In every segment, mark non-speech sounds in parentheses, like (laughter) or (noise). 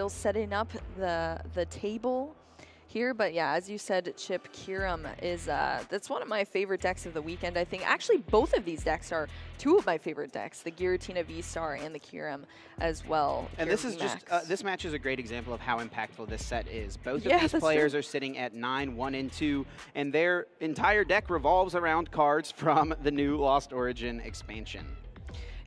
still setting up the the table here. But yeah, as you said, Chip Kyurem is uh, that's one of my favorite decks of the weekend. I think actually both of these decks are two of my favorite decks: the Giratina V Star and the Kyurem as well. And this is just uh, this match is a great example of how impactful this set is. Both Yeah, of these players true. are sitting at nine, one, and two, and their entire deck revolves around cards from the new Lost Origin expansion.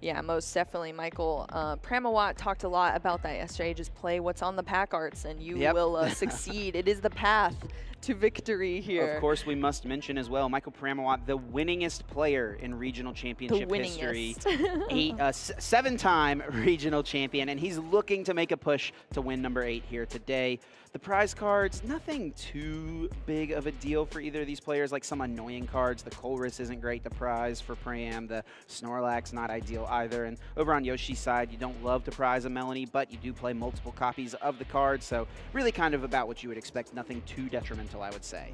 Yeah, most definitely, Michael. Uh, Pramawat talked a lot about that yesterday. Just play what's on the pack arts, and you Yep. will uh, (laughs) succeed. It is the path to victory here. Of course, we must mention as well Michael Pramawat, the winningest player in regional championship history. Eight, (laughs) uh, seven-time (laughs) regional champion, and he's looking to make a push to win number eight here today. The prize cards, nothing too big of a deal for either of these players. Like some annoying cards, the Colress isn't great. The prize for Pram, the Snorlax not ideal either. And over on Yoshi's side, you don't love to prize a Melanie, but you do play multiple copies of the card. So really, kind of about what you would expect. Nothing too detrimental, I would say.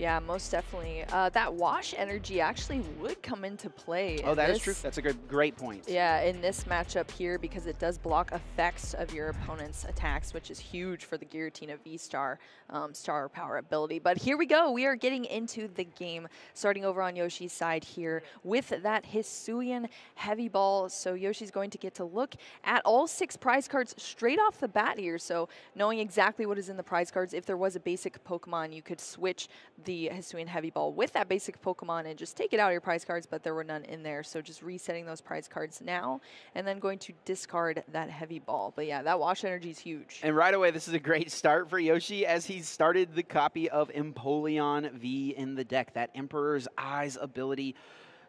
Yeah, most definitely. Uh, that wash energy actually would come into play. Oh, in that is this. true. That's a good, great point. Yeah, in this matchup here, because it does block effects of your opponent's attacks, which is huge for the Giratina V-Star um, star power ability. But here we go. We are getting into the game, starting over on Yoshi's side here with that Hisuian heavy ball. So Yoshi's going to get to look at all six prize cards straight off the bat here. So knowing exactly what is in the prize cards, if there was a basic Pokemon, you could switch the Hisuian heavy ball with that basic Pokemon and just take it out of your prize cards, but there were none in there. So just resetting those prize cards now and then going to discard that heavy ball. But yeah, that wash energy is huge. And right away, this is a great (laughs) start for Yoshi as he's started the copy of Empoleon V in the deck. That Emperor's Eyes ability,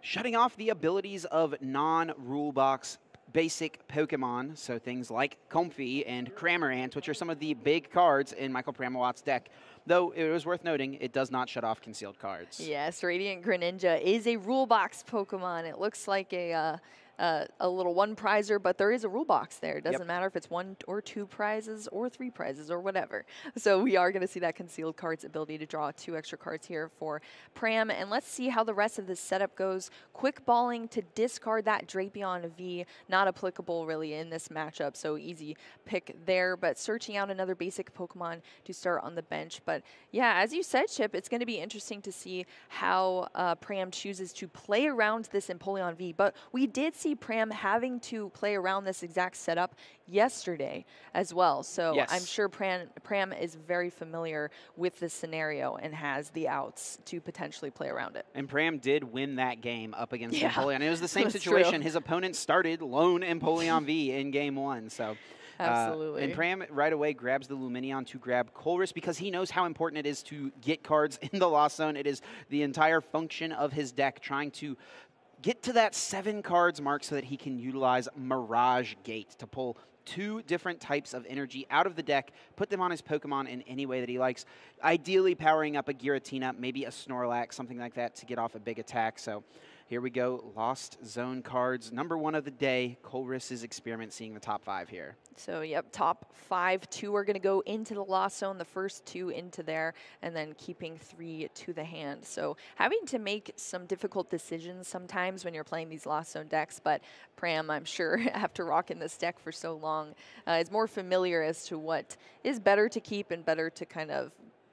shutting off the abilities of non rule box basic Pokemon. So things like Comfey and Cramorant, which are some of the big cards in Michael Pramawat's deck. Though it was worth noting, it does not shut off concealed cards. Yes, Radiant Greninja is a rule box Pokemon. It looks like a uh, uh, a little one prizer, but there is a rule box there. It doesn't matter if it's one or two prizes or three prizes or whatever. So we are going to see that concealed cards ability to draw two extra cards here for Pram. And let's see how the rest of this setup goes. Quick balling to discard that Drapion V, not applicable really in this matchup. So easy pick there, but searching out another basic Pokemon to start on the bench. But yeah, as you said, Chip, it's going to be interesting to see how uh, Pram chooses to play around this Empoleon V. But we did see Pram having to play around this exact setup yesterday as well. So I'm sure Pram, Pram is very familiar with this scenario and has the outs to potentially play around it. And Pram did win that game up against Yeah, Empoleon. It was the (laughs) same that's true. situation. His opponent started lone Empoleon V in game one. So. uh, Absolutely. and Pram right away grabs the Lumineon to grab Colress because he knows how important it is to get cards (laughs) in the Lost Zone. It is the entire function of his deck trying to get to that seven cards mark so that he can utilize Mirage Gate to pull two different types of energy out of the deck, put them on his Pokemon in any way that he likes. Ideally, powering up a Giratina, maybe a Snorlax, something like that to get off a big attack. So here we go. Lost Zone cards. Number one of the day. Colress's experiment seeing the top five here. So, yep, top five, two are going to go into the lost zone, the first two into there, and then keeping three to the hand. So, having to make some difficult decisions sometimes when you're playing these lost zone decks, but Pram, I'm sure, (laughs) after rocking this deck for so long, uh, is more familiar as to what is better to keep and better to kind of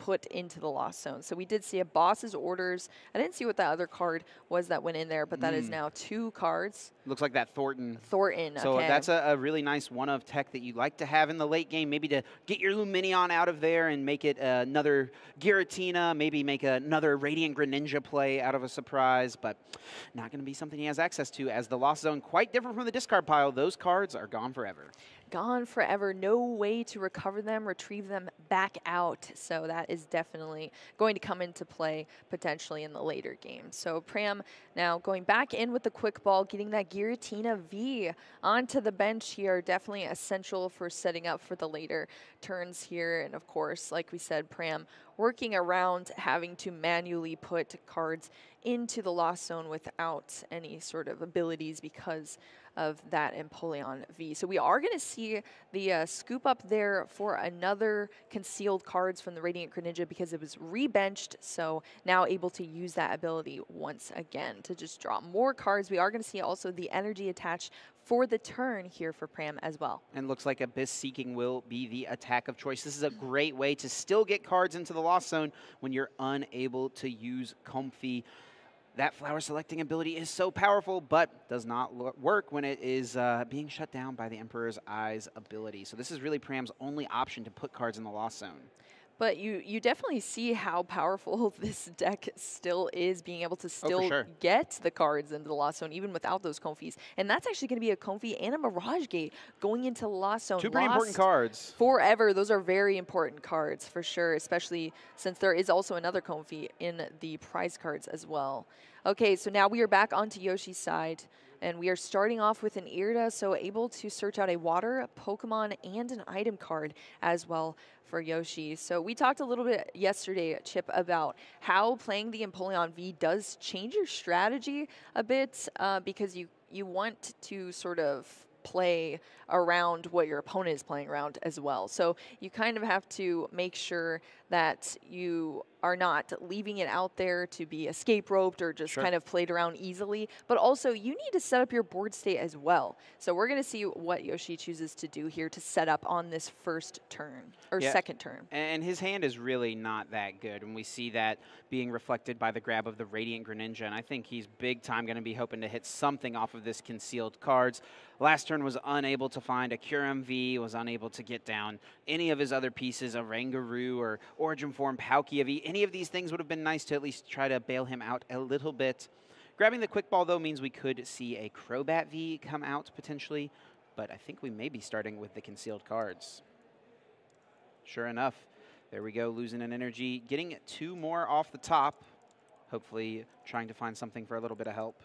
put into the lost zone. So we did see a boss's orders. I didn't see what that other card was that went in there, but that is Mm. now two cards. Looks like that Thorton Thorton. So okay. that's a, a really nice one of tech that you'd like to have in the late game, maybe to get your Lumineon out of there and make it another Giratina, maybe make another Radiant Greninja play out of a surprise, but not going to be something he has access to as the Lost Zone, quite different from the discard pile. Those cards are gone forever. Gone forever. No way to recover them, retrieve them back out. So that is definitely going to come into play potentially in the later game. So Pram now going back in with the quick ball, getting that Giratina V onto the bench here. Definitely essential for setting up for the later turns here. And of course, like we said, Pram working around having to manually put cards into the lost zone without any sort of abilities because of that Empoleon V. So we are going to see the uh, scoop up there for another concealed cards from the Radiant Greninja because it was rebenched. So now able to use that ability once again to just draw more cards. We are going to see also the energy attached for the turn here for Pram as well. And looks like Abyss Seeking will be the attack of choice. This is a great way to still get cards into the Lost Zone when you're unable to use Comfey. That flower selecting ability is so powerful, but does not work when it is uh, being shut down by the Emperor's Eyes ability. So this is really Pram's only option to put cards in the Lost Zone. But you, you definitely see how powerful (laughs) this deck still is, being able to Oh, still sure. get the cards into the Lost Zone, even without those Comfeys. And that's actually going to be a Comfey and a Mirage Gate going into Lost Zone. Two pretty important cards. Forever, those are very important cards for sure, especially since there is also another Comfey in the prize cards as well. Okay, so now we are back onto Yoshi's side. And we are starting off with an Irida, so able to search out a water, Pokemon, and an item card as well for Yoshi. So we talked a little bit yesterday, Chip, about how playing the Empoleon V does change your strategy a bit uh, because you, you want to sort of play around what your opponent is playing around as well. So you kind of have to make sure that you are not leaving it out there to be escape roped or just Sure. kind of played around easily, but also you need to set up your board state as well. So we're going to see what Yoshi chooses to do here to set up on this first turn or Yeah. second turn. And his hand is really not that good. And we see that being reflected by the grab of the Radiant Greninja. And I think he's big time going to be hoping to hit something off of this concealed cards. Last turn was unable to find a Kyurem V, was unable to get down any of his other pieces, a Rangaroo or Origin Form Palkia V. Any of these things would have been nice to at least try to bail him out a little bit. Grabbing the quick ball, though, means we could see a Crobat V come out potentially. But I think we may be starting with the concealed cards. Sure enough, there we go, losing an energy, getting two more off the top. Hopefully, trying to find something for a little bit of help.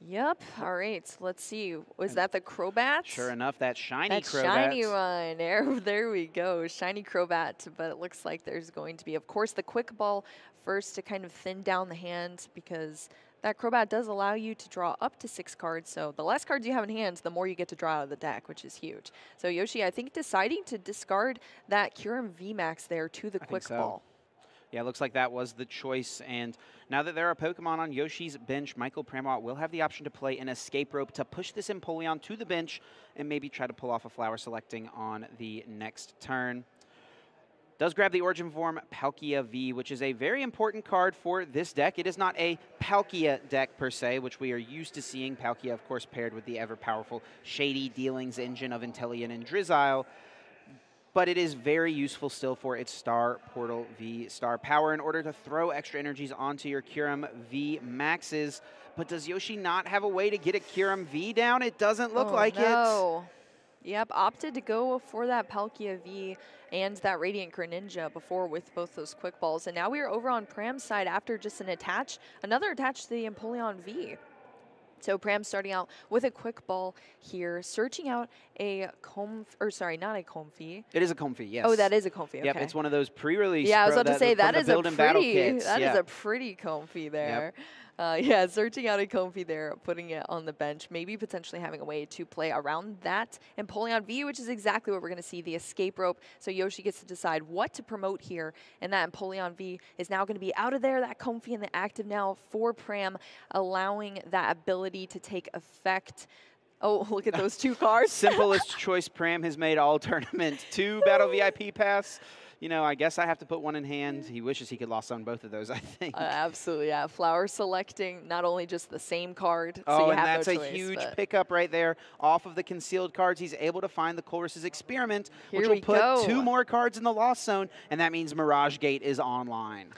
Yep. All right. So let's see. Was that the Crobat? Sure enough, that shiny That Crobat. shiny one. (laughs) There, there we go. Shiny Crobat. But it looks like there's going to be, of course, the quick ball first to kind of thin down the hand because that Crobat does allow you to draw up to six cards. So the less cards you have in hand, the more you get to draw out of the deck, which is huge. So Yoshi, I think deciding to discard that Kyurem VMAX there to the think quick so. ball. Yeah, looks like that was the choice. And now that there are Pokemon on Yoshi's bench, Michael Pramawat will have the option to play an escape rope to push this Empoleon to the bench and maybe try to pull off a flower selecting on the next turn. Does grab the Origin Form Palkia V, which is a very important card for this deck. It is not a Palkia deck per se, which we are used to seeing. Palkia, of course, paired with the ever powerful Shady Dealings engine of Inteleon and Drizzile but it is very useful still for its Star Portal V Star Power in order to throw extra energies onto your Kyurem V Maxes. But does Yoshi not have a way to get a Kyurem V down? It doesn't look Oh, like no. Yep, opted to go for that Palkia V and that Radiant Greninja before with both those quick balls. And now we are over on Pram's side after just an attach, another attach to the Empoleon V. So Pram starting out with a quick ball here, searching out a comf, or sorry, not a comfy. it. Is a Comfey, yes. Oh, that is a comfy. Yep, okay. it's one of those pre-release. Yeah, I was about to say that is a build and battle pretty that is yeah. a pretty comfy there. Uh, (laughs) yeah, searching out a comfy there, putting it on the bench, maybe potentially having a way to play around that and Empoleon V, which is exactly what we're going to see the escape rope. So Yoshi gets to decide what to promote here, and that Empoleon V is now going to be out of there. That comfy and the active now for Pram, allowing that ability to take effect. Oh, (laughs) look at those two (laughs) cards. Simplest choice Pram has made all tournament. Two Battle VIP Pass. You know, I guess I have to put one in hand. He wishes he could lost on both of those, (laughs) I think. Uh, absolutely, yeah. Flower selecting not only just the same card, so Oh, you and have that's no a choice, huge pickup right there off of the concealed cards. He's able to find the Colress's experiment, which will put go. two more cards in the lost zone, and that means Mirage Gate is online.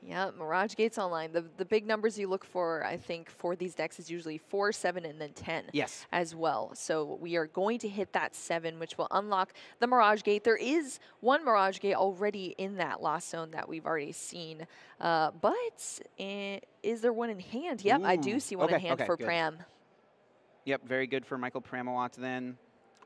Yeah, Mirage Gates Online. The the big numbers you look for, I think, for these decks is usually four, seven, and then ten. Yes. As well. So we are going to hit that seven, which will unlock the Mirage Gate. There is one Mirage Gate already in that lost zone that we've already seen. Uh, but is there one in hand? Yep, I do see one in hand okay, for good. Pram. Yep, very good for Michael Pramawat then.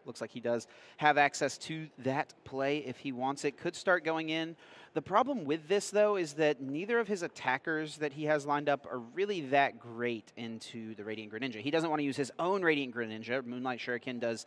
looks like he does have access to that play if he wants it. Could start going in. The problem with this, though, is that neither of his attackers that he has lined up are really that great into the Radiant Greninja. He doesn't want to use his own Radiant Greninja. Moonlight Shuriken does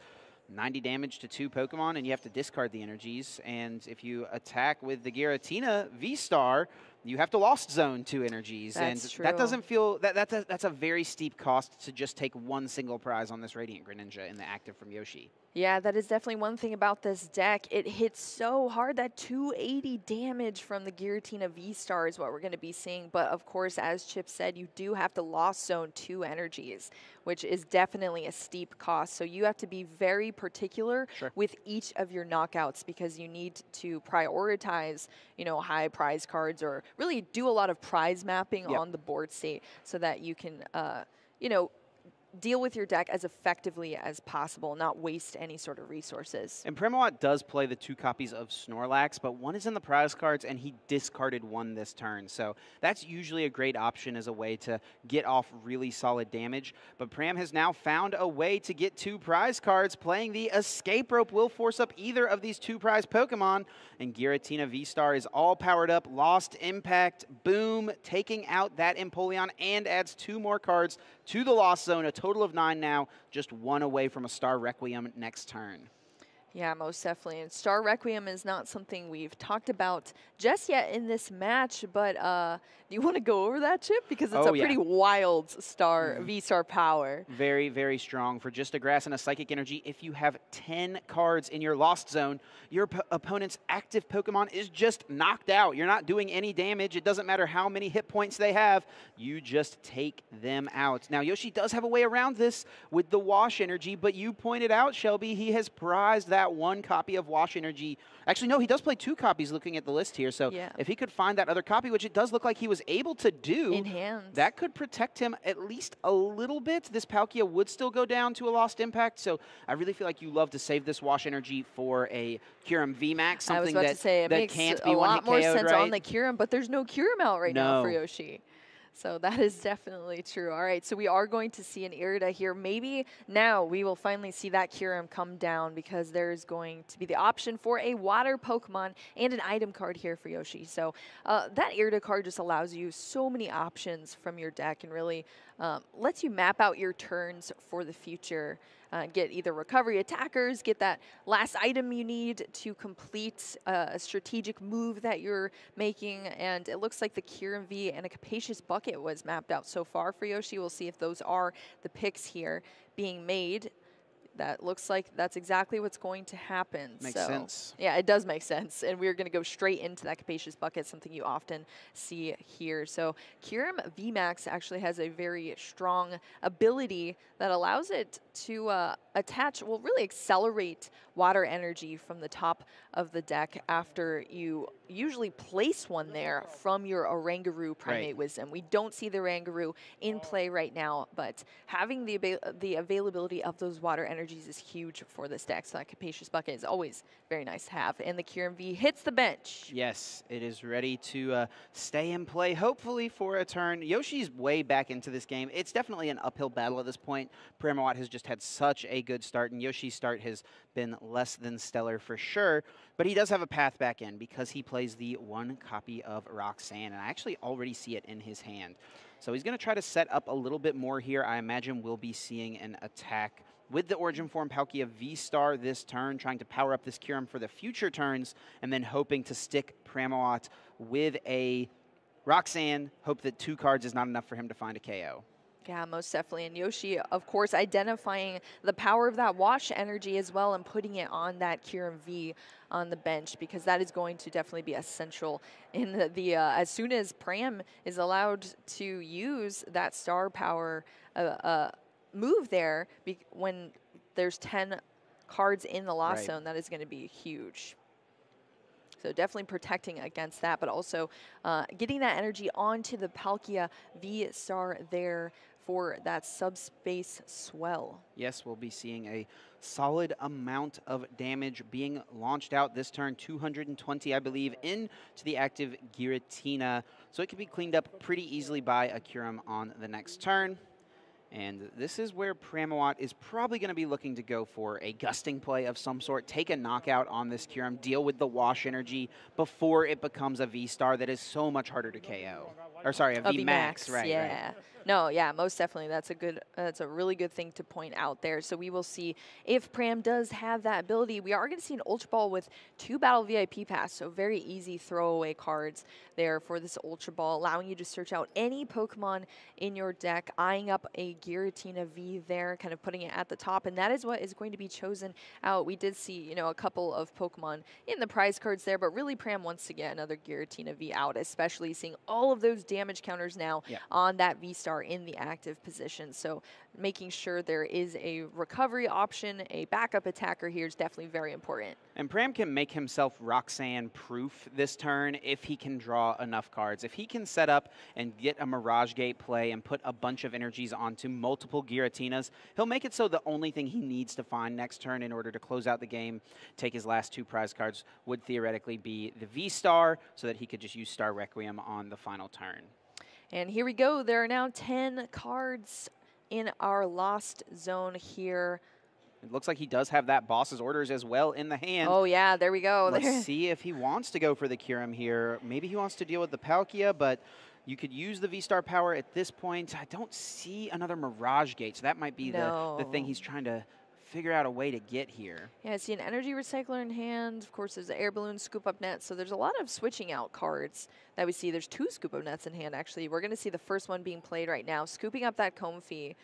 90 damage to two Pokemon, and you have to discard the energies. And if you attack with the Giratina V-Star, you have to Lost Zone two energies. That's and true. that doesn't feel, that, that's, a, that's a very steep cost to just take one single prize on this Radiant Greninja in the active from Yoshi. Yeah, that is definitely one thing about this deck. It hits so hard that 280 damage from the Giratina V-Star is what we're going to be seeing. But of course, as Chip said, you do have to Lost Zone two energies, which is definitely a steep cost. So you have to be very particular Sure. with each of your knockouts because you need to prioritize, you know, high prize cards or really do a lot of prize mapping Yep. on the board state so that you can, uh, you know, deal with your deck as effectively as possible, not waste any sort of resources. And Pramawat does play the two copies of Snorlax, but one is in the prize cards, and he discarded one this turn. So that's usually a great option as a way to get off really solid damage. But Pram has now found a way to get two prize cards. Playing the Escape Rope will force up either of these two prize Pokemon, and Giratina V-Star is all powered up. Lost Impact, boom, taking out that Empoleon and adds two more cards to the Lost Zone. A total of nine now, just one away from a Star Requiem next turn. Yeah, most definitely. And Star Requiem is not something we've talked about just yet in this match, but uh, do you want to go over that, Chip? Because it's Oh, a yeah. pretty wild star, mm-hmm. V Star power. Very, very strong for just a grass and a psychic energy. If you have 10 cards in your lost zone, your opponent's active Pokemon is just knocked out. You're not doing any damage. It doesn't matter how many hit points they have, you just take them out. Now, Yoshi does have a way around this with the Wash Energy, but you pointed out, Shelby, he has prized that one copy of Wash Energy. Actually, no, he does play two copies looking at the list here. So Yeah. if he could find that other copy, which it does look like he was able to do, that could protect him at least a little bit. This Palkia would still go down to a lost impact, so I really feel like you love to save this wash energy for a Kyurem VMAX, I was something about that, to say it that makes can't a be one lot more KO'd, sense right? on the Kyurem, but there's no Kyurem out right now for Yoshi. So that is definitely true. All right, so we are going to see an Irida here. Maybe now we will finally see that Kyurem come down because there's going to be the option for a water Pokemon and an item card here for Yoshi. So uh, that Irida card just allows you so many options from your deck and really um, lets you map out your turns for the future. Uh, get either recovery attackers, get that last item you need to complete uh, a strategic move that you're making. And it looks like the Kyurem V and a Capacious Bucket was mapped out so far for Yoshi. We'll see if those are the picks here being made. That looks like that's exactly what's going to happen. Makes so, sense. Yeah, it does make sense. And we're going to go straight into that capacious bucket, something you often see here. So Kyurem VMAX actually has a very strong ability that allows it to uh, attach, well, really accelerate water energy from the top of the deck after you usually place one there from your Oranguru Primate Right. Wisdom. We don't see the Oranguru in play right now, but having the, ava- the availability of those water energies is huge for this deck. So that Capacious Bucket is always very nice to have. And the Kyurem V hits the bench. Yes, it is ready to uh, stay in play, hopefully for a turn. Yoshi's way back into this game. It's definitely an uphill battle at this point. Pramawat has just had such a good start, and Yoshi's start has been less than stellar for sure. But he does have a path back in because he plays the one copy of Roxanne, and I actually already see it in his hand. So he's going to try to set up a little bit more here. I imagine we'll be seeing an attack with the Origin Form Palkia V-Star this turn, trying to power up this Kyurem for the future turns, and then hoping to stick Pramawat with a Roxanne. Hope that two cards is not enough for him to find a KO. Yeah, most definitely. And Yoshi, of course, identifying the power of that wash energy as well and putting it on that Kyurem V on the bench because that is going to definitely be essential (laughs) in the, the uh, as soon as Pram is allowed to use that star power uh, uh, move there be- when there's 10 cards in the lost Right. zone, that is going to be huge. So definitely protecting against that, but also uh, getting that energy onto the Palkia V Star there for that subspace swell. Yes, we'll be seeing a solid amount of damage being launched out this turn, 220, I believe, into the active Giratina. So it can be cleaned up pretty easily by a Kyurem on the next turn. And this is where Pramawat is probably going to be looking to go for a gusting play of some sort, take a knockout on this Kyurem, deal with the wash energy before it becomes a V-Star that is so much harder to KO. Or sorry, a, a V-Max, right, yeah. Right. No, yeah, most definitely. That's a good. That's a really good thing to point out there. So we will see if Pram does have that ability. We are going to see an Ultra Ball with two Battle VIP Pass, so very easy throwaway cards there for this Ultra Ball, allowing you to search out any Pokemon in your deck, eyeing up a Giratina V there, kind of putting it at the top, and that is what is going to be chosen out. We did see, you know, a couple of Pokemon in the prize cards there, but really Pram wants to get another Giratina V out, especially seeing all of those damage counters now yeah. on that V Star are in the active position. So making sure there is a recovery option, a backup attacker here is definitely very important. And Pram can make himself Roxanne proof this turn if he can draw enough cards. If he can set up and get a Mirage Gate play and put a bunch of energies onto multiple Giratinas, he'll make it so the only thing he needs to find next turn in order to close out the game, take his last two prize cards, would theoretically be the V-Star so that he could just use Star Requiem on the final turn. And here we go. There are now 10 cards in our lost zone here. It looks like he does have that boss's orders as well in the hand. Oh, yeah, there we go. (laughs) Let's see if he wants to go for the Kyurem here. Maybe he wants to deal with the Palkia, but you could use the V-Star power at this point. I don't see another Mirage Gate, so that might be no. the, the thing he's trying to figure out a way to get here. Yeah, I see an energy recycler in hand. Of course, there's the air balloon, scoop up net. So there's a lot of switching out cards that we see. There's two scoop up nets in hand, actually. We're going to see the first one being played right now. Scooping up that Comfey.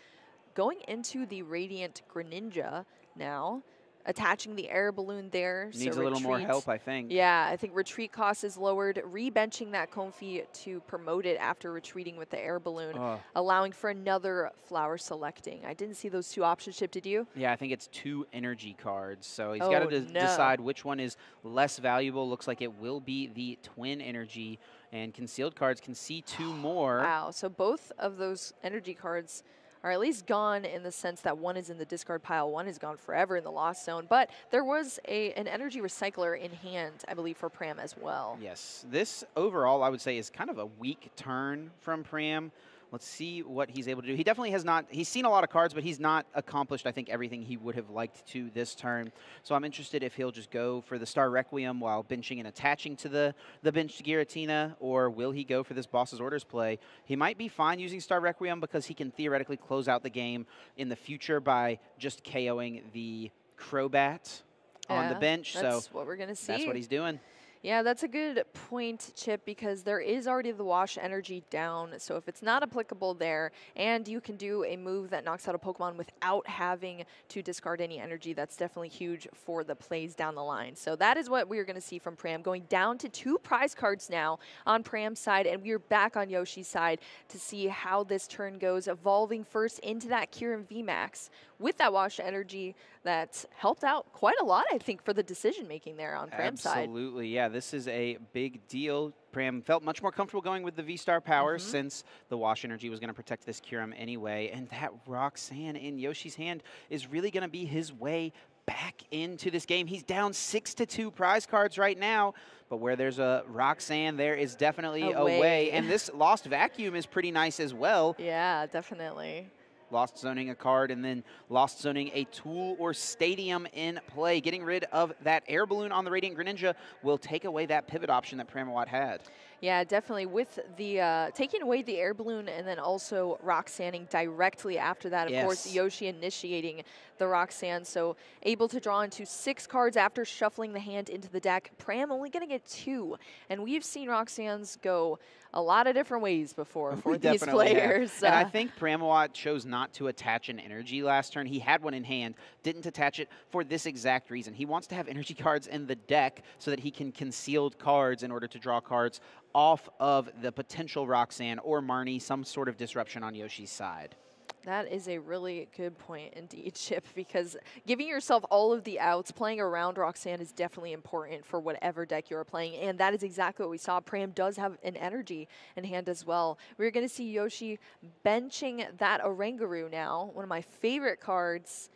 Going into the Radiant Greninja now attaching the air balloon there. Needs so a little more help, I think. Yeah, I think retreat cost is lowered. Rebenching that Comfey to promote it after retreating with the air balloon, uh. allowing for another flower selecting. I didn't see those two options shipped, did you? Yeah, I think it's two energy cards. So he's oh, got to no. decide which one is less valuable. Looks like it will be the twin energy. And concealed cards can see two more. Wow, so both of those energy cards – are at least gone in the sense that one is in the discard pile, one is gone forever in the lost zone. But there was a an energy recycler in hand, I believe, for Pram as well. Yes. This overall, I would say, is kind of a weak turn from Pram. Let's see what he's able to do. He definitely has not, he's seen a lot of cards, but he's not accomplished, I think, everything he would have liked to this turn. So I'm interested if he'll just go for the Star Requiem while benching and attaching to the, the bench Giratina, or will he go for this Boss's Orders play? He might be fine using Star Requiem because he can theoretically close out the game in the future by just KOing the Crobat yeah, on the bench. So that's so what we're going to see. That's what he's doing. Yeah, that's a good point, Chip, because there is already the wash energy down. So if it's not applicable there, and you can do a move that knocks out a Pokemon without having to discard any energy, that's definitely huge for the plays down the line. So that is what we're going to see from Pram, going down to two prize cards now on Pram's side, and we're back on Yoshi's side to see how this turn goes, evolving first into that Kyurem VMAX with that wash energy that helped out quite a lot, I think, for the decision making there on Pram's side. Absolutely, yeah. This is a big deal. Pram felt much more comfortable going with the V-Star power mm -hmm. since the Wash Energy was going to protect this Kyurem anyway. And that Roxanne in Yoshi's hand is really going to be his way back into this game. He's down six to two prize cards right now, but where there's a Roxanne, there is definitely a, a way. way. And (laughs) this Lost Vacuum is pretty nice as well. Yeah, definitely lost zoning a card, and then lost zoning a tool or stadium in play. Getting rid of that air balloon on the Radiant Greninja will take away that pivot option that Pramawat had. Yeah, definitely. With the uh, taking away the air balloon and then also Roxanning directly after that. Of yes. course, Yoshi initiating the Roxanne, so able to draw into six cards after shuffling the hand into the deck. Pram only going to get two, and we've seen Roxannes go a lot of different ways before (laughs) for these players. Uh, and I think Pramawat chose not to attach an energy last turn. He had one in hand, didn't attach it for this exact reason. He wants to have energy cards in the deck so that he can concealed cards in order to draw cards off of the potential Roxanne or Marnie, some sort of disruption on Yoshi's side. That is a really good point indeed, (laughs) Chip, because giving yourself all of the outs, playing around Roxanne is definitely important for whatever deck you're playing, and that is exactly what we saw. Pram does have an energy in hand as well. We're going to see Yoshi benching that Oranguru now, one of my favorite cards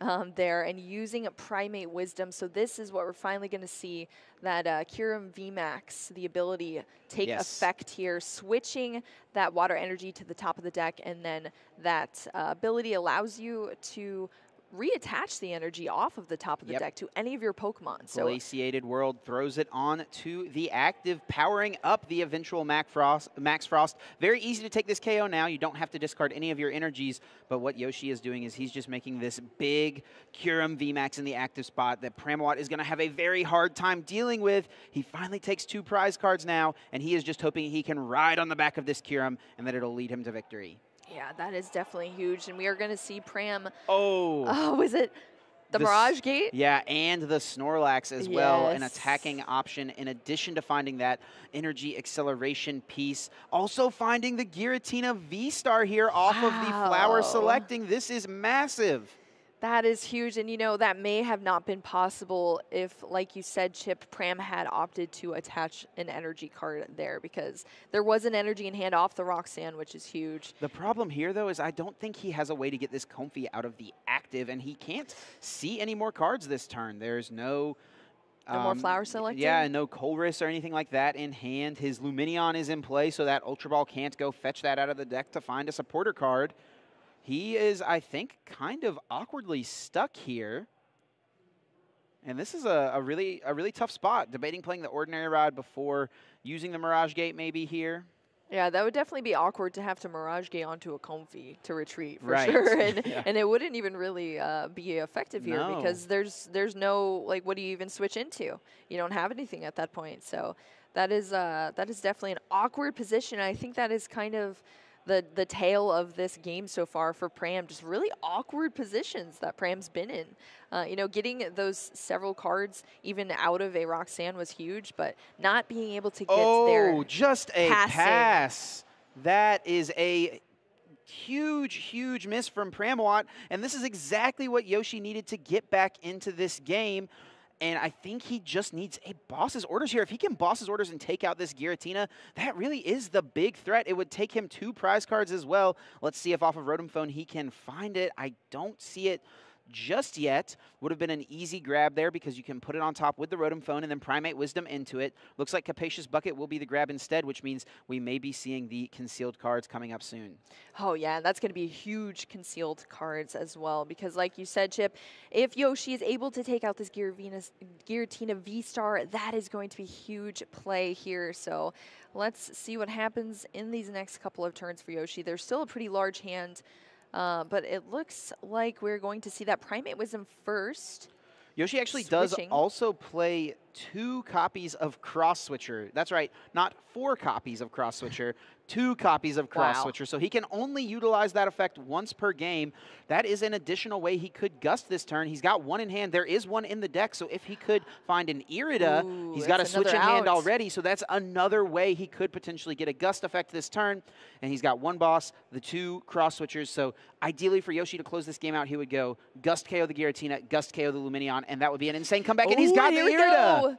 um, there and using a Primate Wisdom. So this is what we're finally going to see that uh, Kyurem VMAX, the ability take Yes. effect here, switching that water energy to the top of the deck, and then that uh, ability allows you to reattach the energy off of the top of the Yep. deck to any of your Pokemon. So Glaciated World throws it on to the active, powering up the eventual Mac Frost, Max Frost. Very easy to take this KO now. You don't have to discard any of your energies. But what Yoshi is doing is he's just making this big Kyurem VMAX in the active spot that Pramawat is going to have a very hard time dealing with. He finally takes two prize cards now, and he is just hoping he can ride on the back of this Kyurem and that it'll lead him to victory. Yeah, that is definitely huge, and we are going to see Pram. Oh. Oh, (laughs) was it the, The Mirage Gate? Yeah, and the Snorlax as well, an attacking option in addition to finding that energy acceleration piece. Also finding the Giratina V-Star here off of the flower selecting. This is massive. That is huge, and you know that may have not been possible if, like you said, Chip Pram had opted to attach an energy card there because there was an energy in hand off the Roxanne, which is huge. The problem here, though, is I don't think he has a way to get this Comfey out of the active, and he can't see any more cards this turn. There's no... No more um, flower selecting? Yeah, and no Colress or anything like that in hand. His Lumineon is in play, so that Ultra Ball can't go fetch that out of the deck to find a supporter card. He is, I think, kind of awkwardly stuck here. And this is a, a really a really tough spot. Debating playing the ordinary rod before using the Mirage Gate maybe here. Yeah, that would definitely be awkward to have to Mirage Gate onto a Comfey to retreat for Right. sure, (laughs) and (laughs) Yeah. and it wouldn't even really uh, be effective here No. because there's there's no like what do you even switch into? You don't have anything at that point, so that is uh, that is definitely an awkward position. I think that is kind of the the tale of this game so far for Pram. Just really awkward positions that Pram's been in. Uh, you know, getting those several cards even out of a Roxanne was huge, but not being able to get oh, there. Oh, just a passing. pass. That is a huge, huge miss from Pramawat. And this is exactly what Yoshi needed to get back into this game. And I think he just needs a boss's orders here. If he can boss's orders and take out this Giratina, that really is the big threat. It would take him two prize cards as well. Let's see if off of Rotom Phone he can find it. I don't see it just yet. Would have been an easy grab there because you can put it on top with the Rotom Phone and then Primate Wisdom into it. Looks like Capacious Bucket will be the grab instead, which means we may be seeing the concealed cards coming up soon. Oh yeah, that's going to be huge concealed cards as well because, like you said, Chip, if Yoshi is able to take out this Giratina, Giratina V Star, that is going to be huge play here. So let's see what happens in these next couple of turns for Yoshi. There's still a pretty large hand, uh, but it looks like we're going to see that Primate Wisdom first. Yoshi actually does also play two copies of Cross Switcher. That's right, not four copies of Cross Switcher, two copies of Cross Wow. Switcher. So he can only utilize that effect once per game. That is an additional way he could gust this turn. He's got one in hand. There is one in the deck, so if he could find an Irida, Ooh, he's got a switch in another hand already. So that's another way he could potentially get a gust effect this turn. And he's got one boss, the two Cross Switchers. So ideally for Yoshi to close this game out, he would go Gust KO the Giratina, Gust KO the Lumineon, and that would be an insane comeback. and he's Ooh, got the Irida. go.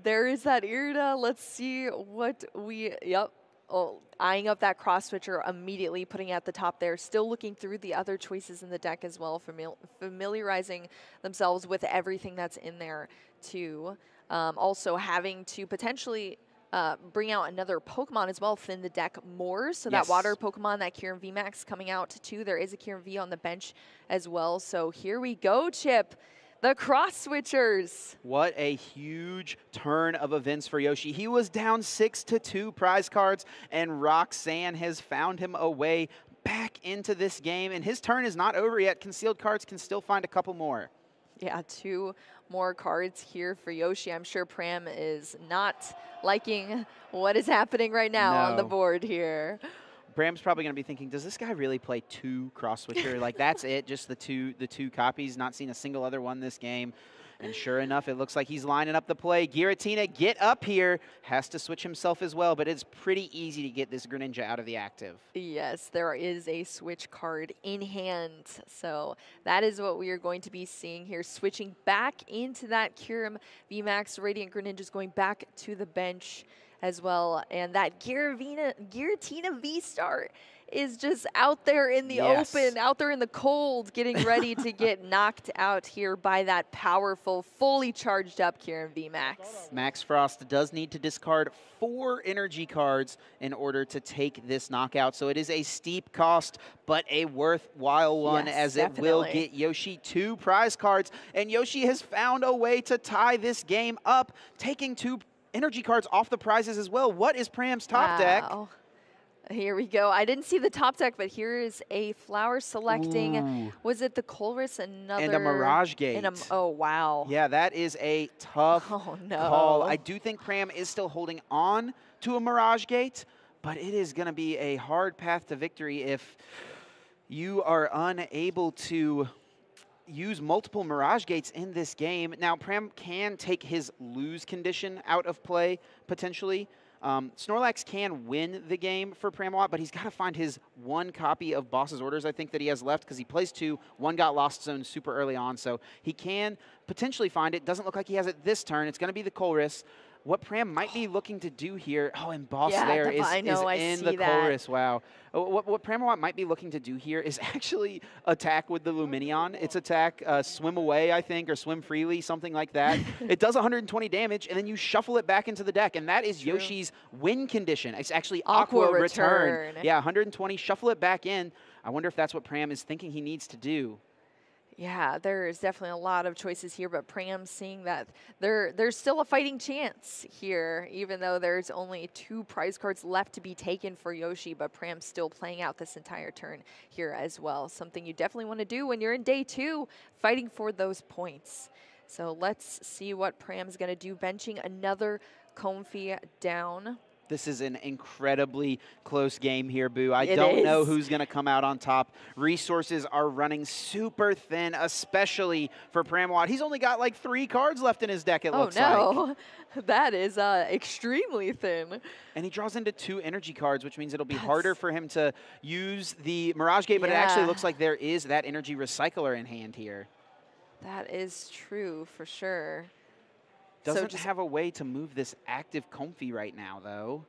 There is that Irida. Let's see what we. Yep. Oh, eyeing up that cross switcher immediately, putting it at the top there. Still looking through the other choices in the deck as well, famil- familiarizing themselves with everything that's in there too. Um, also having to potentially. Uh, bring out another Pokemon as well, thin the deck more. So Yes. that water Pokemon, that Kyurem VMAX coming out too. There is a Kyurem V on the bench as well. So here we go, Chip. The cross switchers. What a huge turn of events for Yoshi. He was down six to two prize cards, and Roxanne has found him a way back into this game. And his turn is not over yet. Concealed cards can still find a couple more. Yeah, two more cards here for Yoshi. I'm sure Pram is not liking what is happening right now on the board here. Pram's probably going to be thinking, does this guy really play two cross switcher? like that's it, just the two the two copies. Not seen a single other one this game. And sure enough, it looks like he's lining up the play. Giratina, get up here. Has to switch himself as well, but it's pretty easy to get this Greninja out of the active. Yes, there is a switch card in hand. So that is what we are going to be seeing here. Switching back into that Kyurem VMAX. Radiant Greninja is going back to the bench as well. And that Giratina, Giratina V Star is just out there in the Yes. open, out there in the cold, getting ready to get (laughs) knocked out here by that powerful, fully charged up Kyurem VMAX. Max Max Frost does need to discard four energy cards in order to take this knockout. So it is a steep cost, but a worthwhile one Yes, as it will get Yoshi two prize cards. And Yoshi has found a way to tie this game up, taking two energy cards off the prizes as well. What is Pram's top deck? Wow. Here we go. I didn't see the top deck, but here is a flower selecting. Ooh. Was it the Colress? Another Mirage and a- Gate. oh wow. Yeah, that is a tough (laughs) Oh no. call. I do think Pram is still holding on to a Mirage Gate, but it is going to be a hard path to victory if you are unable to use multiple Mirage Gates in this game. Now, Pram can take his lose condition out of play potentially. Um, Snorlax can win the game for Pramawat, but he's got to find his one copy of Boss's Orders, I think, that he has left because he plays two. One got Lost Zone super early on, so he can potentially find it. Doesn't look like he has it this turn. It's going to be the Colress. What Pram might be looking to do here, oh, and Boss Yeah, there the- is, I know, I in the that. Colress. Wow. Uh, What, what Pramawat might be looking to do here is (laughs) actually attack with the Lumineon. It's attack, uh, swim away, I think, or swim freely, something like that. (laughs) it does 120 damage, and then you shuffle it back into the deck, and that is True. Yoshi's win condition. It's actually Aqua Aqua, return. Yeah, 120, shuffle it back in. I wonder if that's what Pram is thinking he needs to do. Yeah, there is definitely a lot of choices here, but Pram seeing that there there's still a fighting chance here, even though there's only two prize cards left to be taken for Yoshi, but Pram's still playing out this entire turn here as well. Something you definitely want to do when you're in day two, fighting for those points. So let's see what Pram's gonna do, benching another Comfey down. This is an incredibly close game here, Boo. I It don't know who's going to come out on top. Resources are running super thin, especially for Pramawat. He's only got like three cards left in his deck, it Oh looks like. no, (laughs) that is uh, extremely thin. And he draws into two energy cards, which means it'll be That's- harder for him to use the Mirage Gate, but it actually looks like there is that energy recycler in hand here. That is true for sure. So Doesn't just- have a way to move this active Comfey right now, though.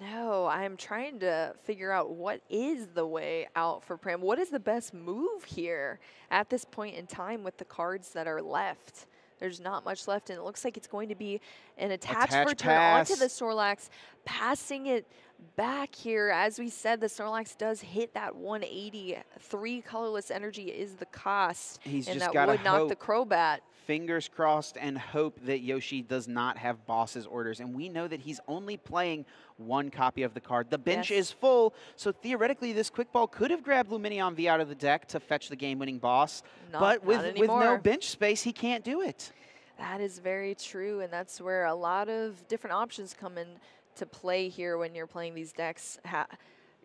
No, I'm trying to figure out what is the way out for Pram. What is the best move here at this point in time with the cards that are left? There's not much left, and it looks like it's going to be an attach, Attach return onto the Snorlax, passing it back here. As we said, the Snorlax does hit that 180. Three colorless energy is the cost, He's and that would knock the hope. Crobat. Fingers crossed and hope that Yoshi does not have boss's orders. And we know that he's only playing one copy of the card. The bench Yes. is full, so theoretically this quick ball could have grabbed Lumineon V out of the deck to fetch the game-winning boss. Not- but with, with no bench space, he can't do it. That is very true, and that's where a lot of different options come in to play here when you're playing these decks. Ha-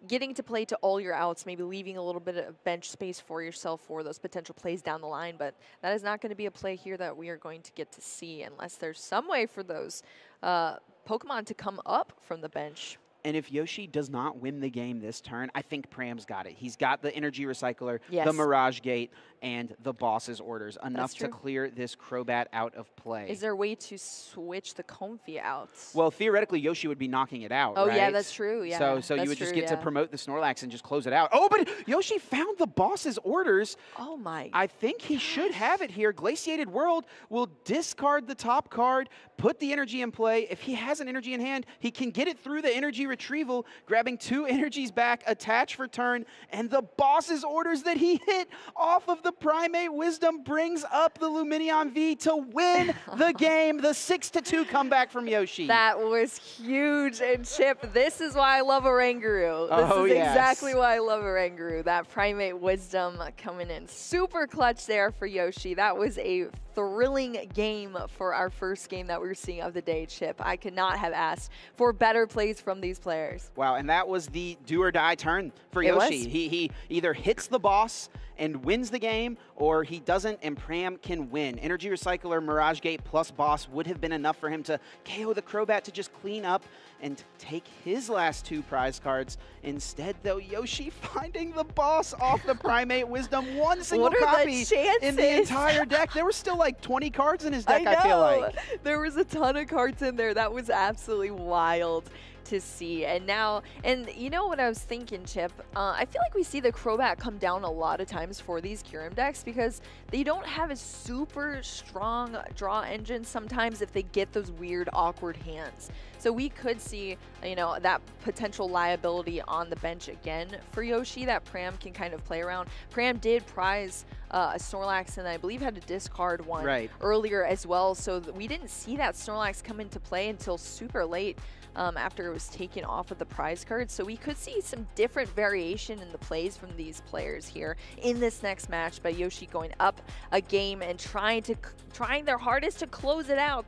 getting to play to all your outs, maybe leaving a little bit of bench space for yourself for those potential plays down the line, but that is not going to be a play here that we are going to get to see unless there's some way for those uh, Pokemon to come up from the bench. And if Yoshi does not win the game this turn, I think Pram's got it. He's got the energy recycler, Yes. the Mirage Gate, and the boss's orders. Enough to clear this Crobat out of play. Is there a way to switch the Comfey out? Well, theoretically, Yoshi would be knocking it out. Oh, yeah, that's true, yeah, So, so you would just true, get to promote the Snorlax and just close it out. Oh, but Yoshi found the boss's orders. oh my I think he should have it here. Glaciated World will discard the top card, put the energy in play. If he has an energy in hand, he can get it through the energy retrieval, grabbing two (laughs) energies back, attach for turn, and the boss's orders that he hit off of the Primate Wisdom brings up the Lumineon V to win the (laughs) game. The 6 to 2 comeback from Yoshi. That was huge. And Chip, this is why I love Oranguru. This Oh, is yes. exactly why I love Oranguru. That primate wisdom coming in super clutch there for Yoshi. That was a thrilling game for our first game that we are seeing of the day, Chip. I could not have asked for better plays from these players. Wow, and that was the do or die turn for It was. Yoshi. He, he either hits the boss and wins the game, or he doesn't and Pram can win. Energy Recycler, Mirage Gate plus boss would have been enough for him to KO the Crobat to just clean up and take his last two prize cards. Instead, though, Yoshi (laughs) finding the boss off the Primate Wisdom, one (laughs) single are the copy in the entire deck. There were still like 20 cards in his I deck, know. I, feel like. There was a ton of cards in there. That was absolutely wild. to see. And now, and you know what I was thinking, Chip? Uh, I feel like we see the Crobat come down a lot of times for these Kyurem decks because they don't have a super strong draw engine sometimes if they get those weird, awkward hands. So we could see, you know, that potential liability on the bench again for Yoshi that Pram can kind of play around. Pram did prize uh, a Snorlax and I believe had to discard one right. earlier as well. So we didn't see that Snorlax come into play until super late um, after it was taken off of the prize card. So we could see some different variation in the plays from these players here in this next match by Yoshi going up a game and trying to trying their hardest to close it out.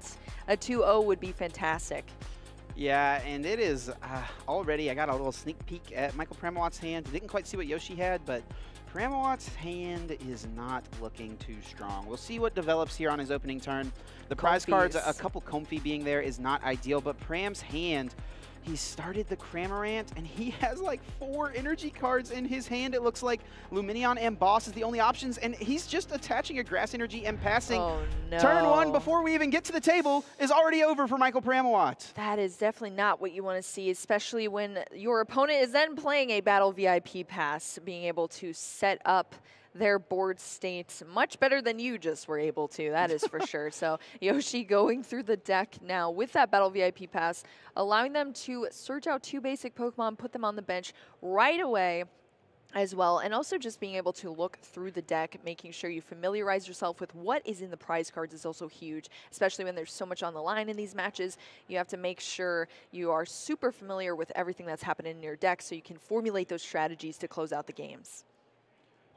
A 2-0 would be fantastic. Yeah, and it is uh, already, I got a little sneak peek at Michael Pramawat's hand. Didn't quite see what Yoshi had, but Pramawat's hand is not looking too strong. We'll see what develops here on his opening turn. The prize cards, a couple comfy being there is not ideal, but Pram's hand he started the Cramorant, and he (laughs) has like four energy cards in his hand. It looks like Lumineon and Boss is the only options, and he's just attaching a Grass Energy and passing. Oh, no. Turn one, before we even get to the table, is already over for Michael Pramawat. That is definitely not what you want to see, especially when your opponent is then playing a Battle VIP pass, being able to set up their board state much better than you just were able to, that is for sure. So (laughs) Yoshi going through the deck now with that Battle VIP pass, allowing them to search out two basic Pokemon, put them on the bench right away as well, and also just being able to look through the deck, making sure you familiarize yourself with what is in the prize cards is also huge, especially when there's so much on the line in these matches. You have to make sure you are super familiar with everything that's happening in your deck so you can formulate those strategies to close out the games.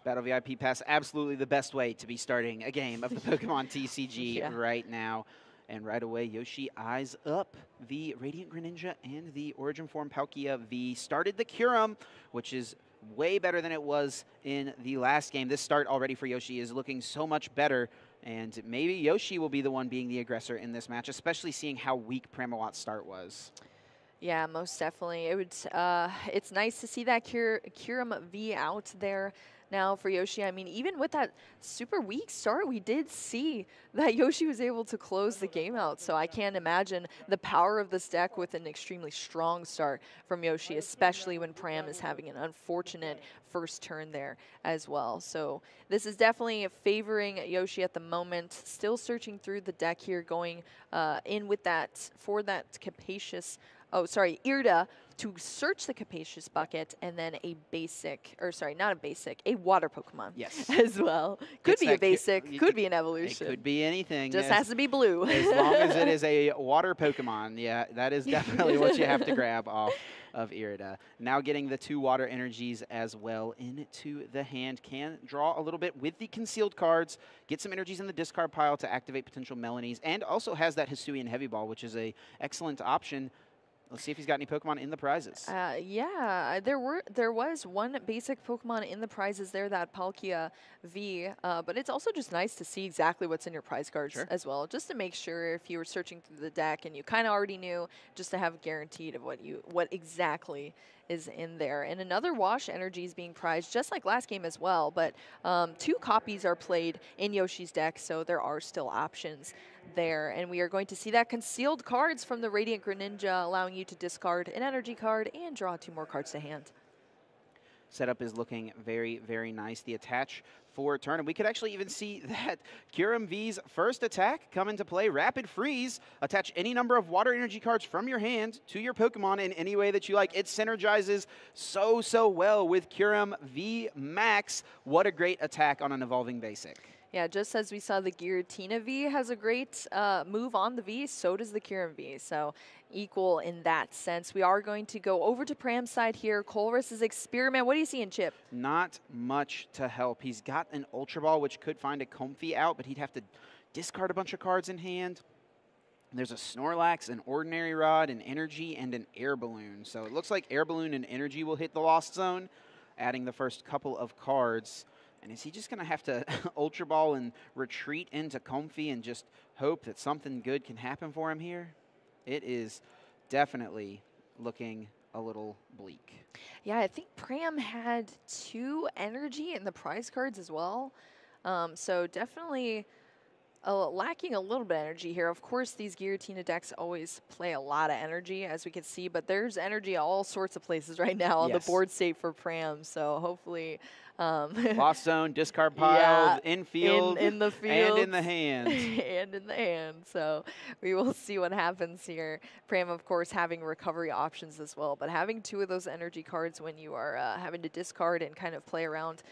Battle VIP Pass, absolutely the best way to be starting a game of the (laughs) Pokemon TCG yeah. right now. And right away, Yoshi eyes up the Radiant Greninja and the Origin Form Palkia V. Started the Kyurem, which is way better than it was in the last game. This start already for Yoshi is looking so much better. And maybe Yoshi will be the one being the aggressor in this match, especially seeing how weak Pramawat's start was. Yeah, most definitely. It would. Uh, it's nice to see that Cur Kyurem V out there now for Yoshi. I mean, even with that super weak start, we did see that (laughs) Yoshi was able to close the game out. So I can't imagine the power of this deck with an extremely strong start from Yoshi, especially when Pram is having an unfortunate first turn there as well. So this is definitely favoring Yoshi at the moment. Still searching through the deck here, going uh, in with that for that capacious oh, sorry, Irida to search the capacious bucket and then a basic, or sorry, not a basic, a water Pokemon. Yes. (laughs) As well. Could it's be a basic, could be an evolution. It could be anything. Just has to be blue. as long as it is (laughs) a water Pokemon. Yeah, that is definitely what you have to (laughs) grab off of Irida. Now getting the two water energies as well into the hand. Can draw a little bit with the concealed cards, get some energies in the discard pile to activate potential Melanies, and also has that Hisuian Heavy Ball, which is a excellent option Let's see if he's got any Pokemon in the prizes. Uh, yeah, there were there was one basic Pokemon in the prizes there, that Palkia V. Uh, but it's also just nice to see exactly what's in your prize cards sure. as well, just to make sure if you were searching through the deck and you kind of already knew, just to have guaranteed of what you what exactly is in there. And another Wash Energy is being prized, just like last game as well. But um, two copies are played in Yoshi's deck, so there are still options there. And we are going to see that concealed cards from the Radiant Greninja, allowing you to discard an energy card and draw two more cards to hand. Setup is looking very, very nice. The attach for turn, and we could actually even see (laughs) that Kyurem V's first attack come into play. Rapid Freeze. Attach any number of water energy cards from your hand to your Pokemon in any way that you like. It synergizes so, so well with Kyurem V Max. What a great attack on an evolving basic. Yeah, just as we saw the Giratina V has a great uh, move on the V, so does the Kyurem V. So equal in that sense. We are going to go over to Pram's side here. Colress's experiment. What do you see in Chip? Not much to help. He's got an Ultra Ball, which could find a Comfey out, but he'd have to discard a bunch of cards in hand. There's a Snorlax, an Ordinary Rod, an Energy, and an Air Balloon. So it looks like Air Balloon and Energy will hit the Lost Zone, adding the first couple of cards. And is he just going to have to (laughs) Ultra Ball and retreat into Comfey and just hope that something good can happen for him here? It is definitely looking a little bleak. Yeah, I think Pram had two energy in the prize cards as well. Um, so definitely uh, lacking a little bit of energy here. Of course, these Giratina decks always play a lot of energy, as we can see, but there's energy all sorts of places (laughs) right now on Yes. the board state for Pram. So hopefully, um, (laughs) Lost zone, discard pile, Yeah, infield, in, in the and field in the hand. (laughs) and in the hand. So we will see what happens here. Pram, of course, having recovery options as well, but having two of those energy cards when you are uh, having to discard and kind of play around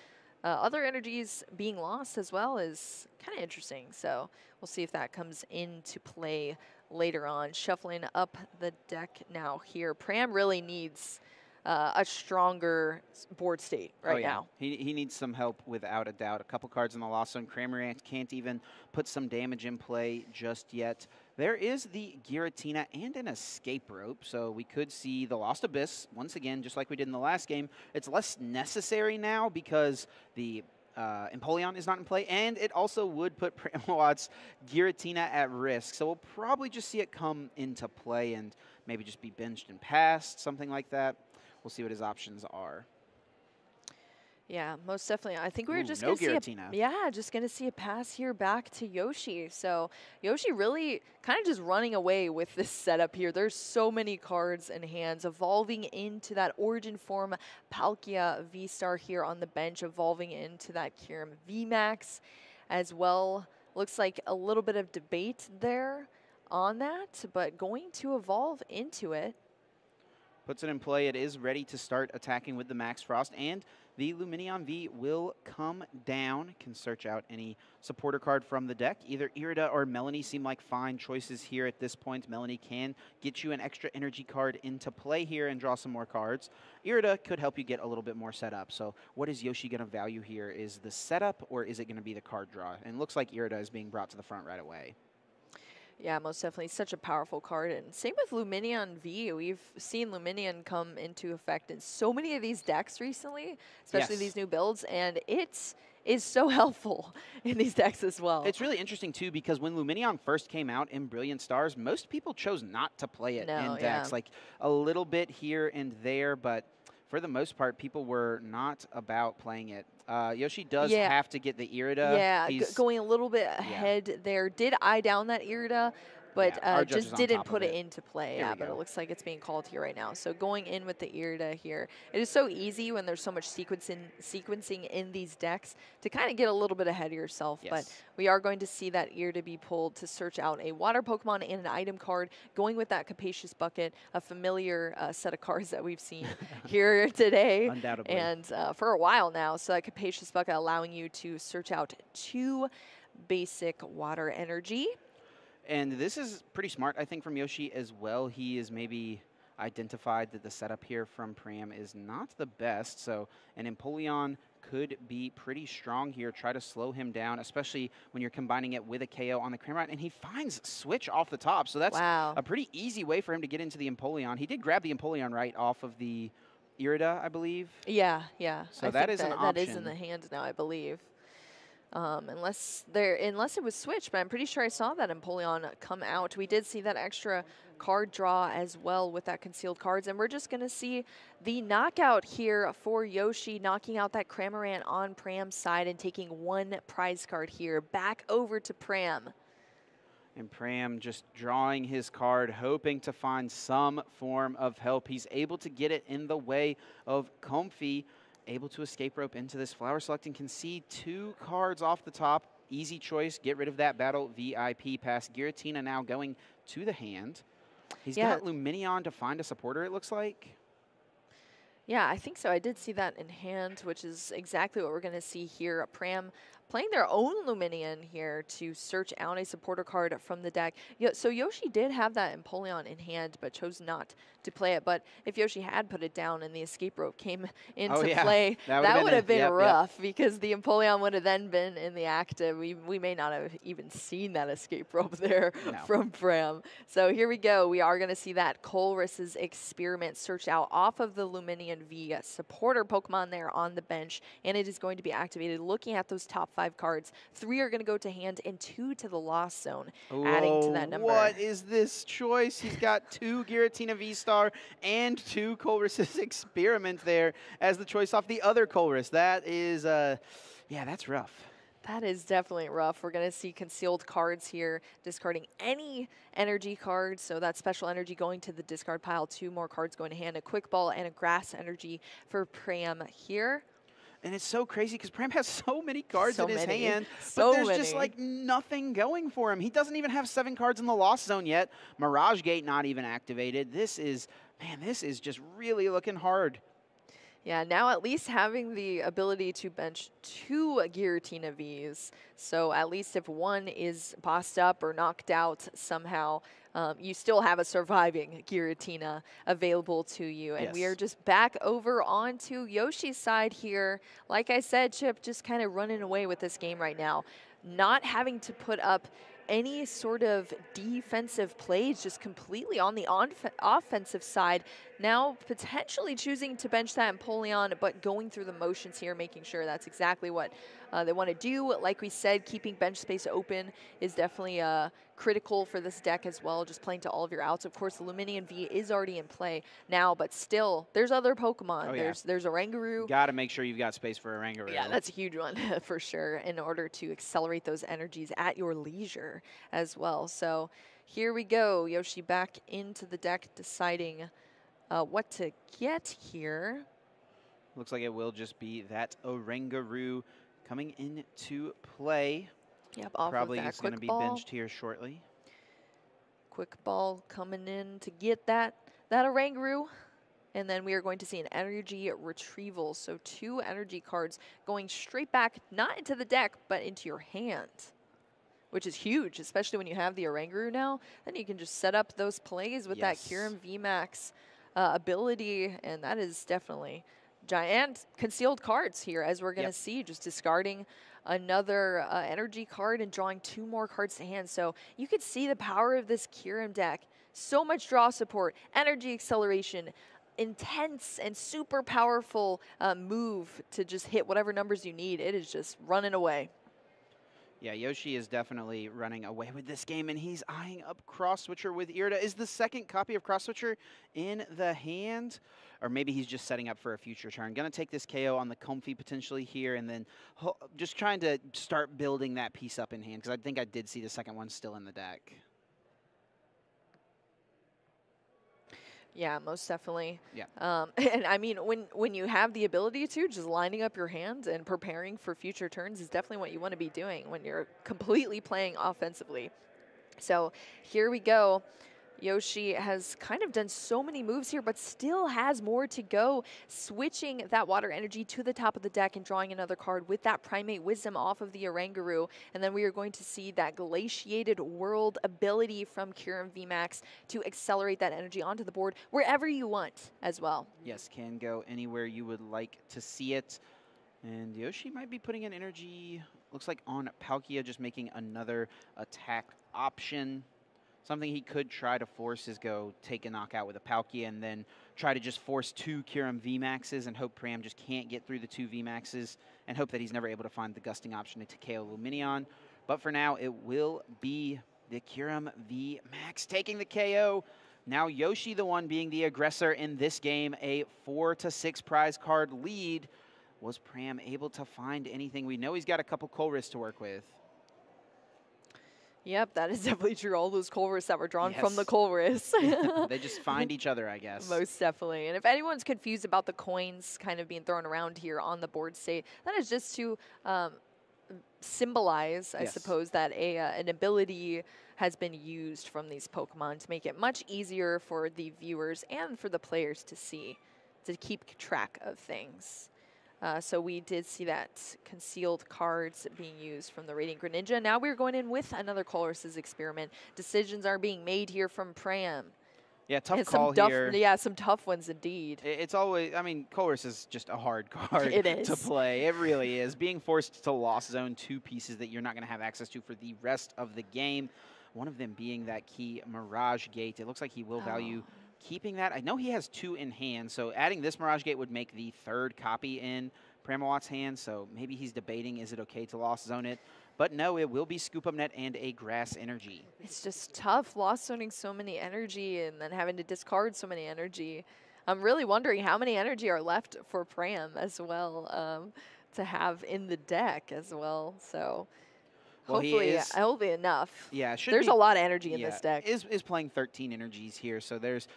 uh, other energies being lost as well is kind of interesting. So we'll see if that comes into play later on. Shuffling up the deck now here. Pram really needs uh, a stronger board state right oh, yeah. now. He, he needs some help without a doubt. A couple cards in the lost zone. Cramorant can't even put some damage in play just yet. There is the Giratina and an escape rope, so we could see the Lost Abyss once again, just like we did in the last game. It's less necessary now because the uh, Empoleon is not in play, and it also would put (laughs) Pramawat's Giratina at risk. So we'll probably just see it come into play and maybe just be benched and passed, something like that. We'll see what his options are. Yeah, most definitely. I think we were Ooh, just no gonna see a, yeah, just gonna see a pass here back to Yoshi. So Yoshi really kind of just running away with this setup here. There's so many cards in hands, evolving into that Origin form Palkia V Star here on the bench, evolving into that Kyurem V Max as well. Looks like a little bit of debate there on that, but going to evolve into it. Puts it in play. It is ready to start attacking with the Max Frost, and the Lumineon V will come down. Can search out any supporter card from the deck. Either Irida or Melanie seem like fine choices here at this point. Melanie can get you an extra energy card into play here and draw some more cards. Irida could help you get a little bit more setup. So, what is Yoshi going to value here? Is the setup or is it going to be the card draw? And looks like Irida is being brought to the front right away. Yeah, most definitely. Such a powerful card. And same with Lumineon V. We've seen Lumineon come into effect in so many of these decks recently, especially Yes. these new builds, and it's is so (laughs) helpful in these decks as well. It's really interesting too because when Lumineon first came out in Brilliant Stars, most people chose not to play it No, in yeah. decks, like a little bit here and there, but for the most part, people were not about playing it. Uh, Yoshi does Yeah. have to get the Irida. yeah, He's- going a little bit ahead there. Did eye down that Irida, but Yeah, uh, just didn't put it. it. into play. Here yeah, but it looks like it's being called here right now. So going in with the Irida here, it is so easy when there's so much sequencing sequencing in these decks to kind of get a little bit ahead of yourself. But we are going to see that Irida be pulled to search out a water Pokemon and an item card, going with that Capacious Bucket, a familiar uh, set of cards that we've seen (laughs) here today Undoubtedly. and uh, for a while now. So that capacious bucket allowing you to search out two basic water energy. And this is pretty smart, I think, from Yoshi as well. He is maybe identified that the setup here from Pram is not the best. So an Empoleon could be pretty strong here. Try to slow him down, especially when you're combining it with a KO on the Cramorant. And he finds Switch off the top. So that's Wow. a pretty easy way for him to get into the Empoleon. He did grab the Empoleon right off of the Irida, I believe. Yeah, yeah. So I that an option. that is in the hands now, I believe. Um, unless there, unless it was switched, but I'm pretty sure I saw that Empoleon come out. We did see that extra card draw as well with that concealed cards, and we're just gonna see the knockout here for Yoshi, knocking out that Cramorant on Pram's side and taking one prize card here back over to Pram. And Pram just drawing his card, hoping to find some form of help. He's able to get it in the way of Comfey, able to escape rope into this flower select and can see two cards off the top. Easy choice, get rid of that battle VIP pass. Giratina now going to the hand. He's Yeah. got Lumineon to find a supporter, it looks like. Yeah, I think so. I did see that in hand, which is exactly what we're going to see here. A Pram playing their own Lumineon here to search out a supporter card from the deck. Yo- so Yoshi did have that Empoleon in hand, but chose not to play it. But if Yoshi had put it down and the escape rope came (laughs) oh, into Oh, yeah. play, (laughs) That that, been would have been yep, yep. rough because the Empoleon would have then been in the active. We, we may not have even seen that escape rope (laughs) there No. from Pram. So here we go. We are going to see that Colress's experiment search out off of the Lumineon V supporter Pokemon there on the bench, and it is going to be activated. Looking at those top five cards, three are going to go to hand and two to the Lost Zone, adding to that number. What is this choice? He's got two Giratina V Star and two Colress's (laughs) Experiment there as the choice off the other Colress. That is, uh, yeah, that's rough. That is definitely rough. We're going to see concealed cards here, discarding any energy cards. So that special energy going to the discard pile. Two more cards going to hand, a quick ball and a grass energy for Pram here. And it's so crazy because Pram has (laughs) so many cards So in his many. hand, So but there's just like nothing going for him. He doesn't even have seven cards in the Lost Zone yet. Mirage Gate not even activated. This is, man, this is just really looking hard. Yeah, now at least having the ability to bench two Giratina Vs. So at least if one is bossed up or knocked out somehow, um, you still have a surviving Giratina available to you. And we are just back over onto Yoshi's side here. Like I said, Chip just kind of running away with this game right now. Not having to put up any sort of defensive plays, just completely on the offensive side. Now potentially choosing to bench that Empoleon, but going through the motions here, making sure that's exactly what uh, they want to do. Like we said, keeping bench space open is definitely uh, critical for this deck as well, just playing to all of your outs. Of course, Lumineon V is already in play now, but still, there's other Pokemon. Oh, yeah. There's there's an Oranguru. Got to make sure you've got space for an Oranguru. Yeah, that's a huge one (laughs) for sure in order to accelerate those energies at your leisure as well. So here we go. Yoshi back into the deck deciding uh, what to get here. Looks like it will just be that Oranguru coming into play. Yep, off Probably of that is going to be benched here shortly. Quick ball coming in to get that that Oranguru. And then we are going to see an energy retrieval. So two energy cards going straight back, not into the deck, but into your hand. Which is huge, especially when you have the Oranguru now. Then you can just set up those plays with Yes. that Kyurem VMAX uh, ability. And that is definitely giant concealed cards here, as we're going to Yep. see, just discarding another uh, energy card and drawing two more cards to hand. So you could see the power of this Kyurem deck. So much draw support, energy acceleration, intense and super powerful uh, move to just hit whatever numbers you need. It is just running away. Yeah, Yoshi is definitely running away with this game, and he's eyeing up Cross Switcher with Irida. Is the second copy of Cross Switcher in the hand? Or maybe he's just setting up for a future turn. Gonna take this KO on the Comfey potentially here, and then just trying to start building that piece up in hand, because I think I did see the second one still in the deck. Yeah, most definitely. Yeah. Um, (laughs) and I mean, when when you have the ability to, just lining up your hands and preparing for future turns is definitely what you want to be doing when you're completely playing offensively. So here we go. Yoshi has kind of done so many moves here, but still has more to go. Switching that water energy to the top of the deck and drawing another card with that Primate Wisdom off of the Oranguru. And then we are going to see that Glaciated World ability from Kyurem VMAX to accelerate that energy onto the board wherever you want as well. Yes, can go anywhere you would like to see it. And Yoshi might be putting an energy, looks like on Palkia, just making another attack option. Something he could try to force is go take a knockout with a Palkia and then try to just force two Kyurem VMAXs and hope Pram just can't get through the two VMAXs and hope that he's never able to find the gusting option to KO Lumineon. But for now, it will be the Kyurem VMAX taking the KO. Now Yoshi, the one being the aggressor in this game, a four to six prize card lead. Was Pram able to find anything? We know he's got a couple Colress to work with. Yep, that is (laughs) definitely true. All those Colress that were drawn from the Yes. Colress. (laughs) (laughs) they just find each other, I guess. Most definitely. And if anyone's confused about the coins kind of being thrown around here on the board state, that is just to um, symbolize, I Yes. suppose, that a uh, an ability has been used from these Pokemon to make it much easier for the viewers and for the players to see, to keep track of things. Uh, so we did see that concealed cards being used from the Radiant Greninja. Now we're going in with another Colress's experiment. Decisions are being made here from Pram. Yeah, tough And call some tough, here. Yeah, some tough ones indeed. It's always, I mean, Colress is just a hard (laughs) card It to play. It (laughs) really is. Being forced to lost zone two pieces that you're not going to have access to for the rest of the game. One of them being that key Mirage Gate. It looks like he will value Oh. Keeping that. I know he has two in hand, so adding this Mirage Gate would make the third copy in Pramawat's hand. So maybe he's debating is it okay to lost zone it? But no, it will be Scoop Up Net and a Grass Energy. It's just tough lost zoning so many energy and then having to discard so many energy. I'm really wondering how many energy are left for Pram as well. Um, to have in the deck as well. So Well, hopefully, is- hopefully enough. Yeah, should There's be- a lot of energy in yeah, this deck. Is is playing 13 energies here, so there's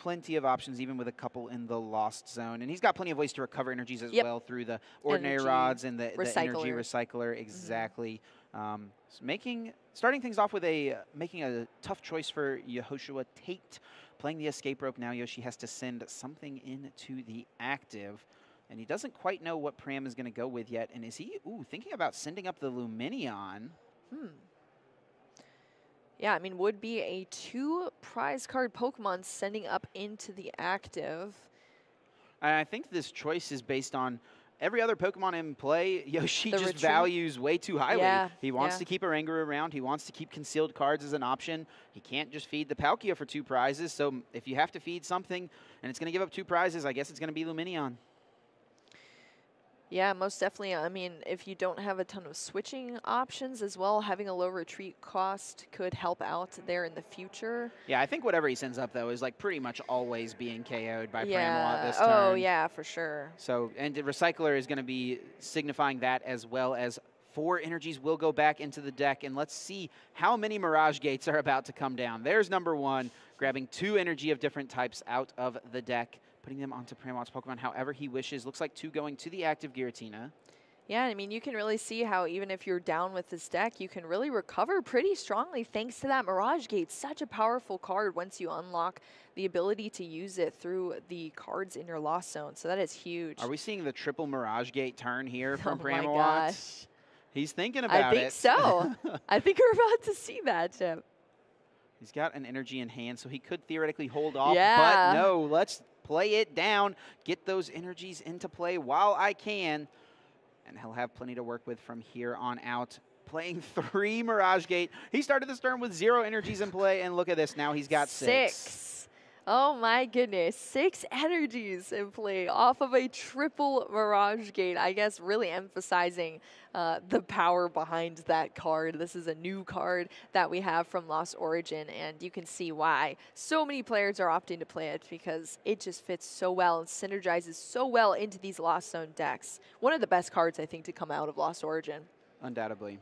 plenty of options, even with a couple in the lost zone. And he's got plenty of ways to recover energies as Yep. well through the ordinary Energy rods and the, the energy recycler. recycler. Exactly. Um, s- making starting things off with a uh, making a tough choice for Yehoshua Tate. Playing the escape rope now, Yoshi has to send something into the active. And he doesn't quite know what Pram is going to go with yet. And is he ooh thinking about sending up the Lumineon? Hmm. Yeah, I mean, would be a two prize card Pokemon sending up into the active. And I think this choice is based on every other Pokemon in play. (laughs) Yoshi The just retreat. values way too highly. Yeah, he wants yeah. to keep an Oranguru around. He wants to keep concealed cards as an option. He can't just feed the Palkia for two prizes. So if you have to feed something and it's going to give up two prizes, I guess it's going to be Lumineon. Yeah, most definitely. I mean, if you don't have a ton of switching options as well, having a low retreat cost could help out there in the future. Yeah, I think whatever he sends up though is like pretty much always being KO'd by Pramla yeah. this oh, turn. Oh, yeah, for sure. So, and the recycler is going to be signifying that as well as four energies will go back into the deck. And let's see how many Mirage Gates are about to come down. There's number one, grabbing two energy of different types out of the deck, putting them onto Pramawat's Pokemon however he wishes. Looks like two going to the active Giratina. Yeah, I mean, you can really see how even if you're down with this deck, you can really recover pretty strongly thanks to that Mirage Gate. Such a powerful card once you unlock the ability to use it through the cards in your Lost Zone. So that is huge. Are we seeing the triple Mirage Gate turn here (laughs) from oh my Pramawat? gosh. He's thinking about it. I think it. so. (laughs) I think we're about to see that, Chip. He's got an energy in hand, so he could theoretically hold off. Yeah. But no, let's play it down, get those energies into play while I can. And he'll have plenty to work with from here on out. Playing (laughs) three Mirage Gate. He started this turn with zero energies in play, and look at this. Now he's got six. Six. Oh my goodness. Six energies in play off of a triple Mirage Gate. I guess really emphasizing uh, the power behind that card. This is a new card that we have from Lost Origin, and you can see why so many players are opting to play it because it just fits so well and synergizes so well into these Lost Zone decks. One of the best cards, I think, to come out of Lost Origin. Undoubtedly.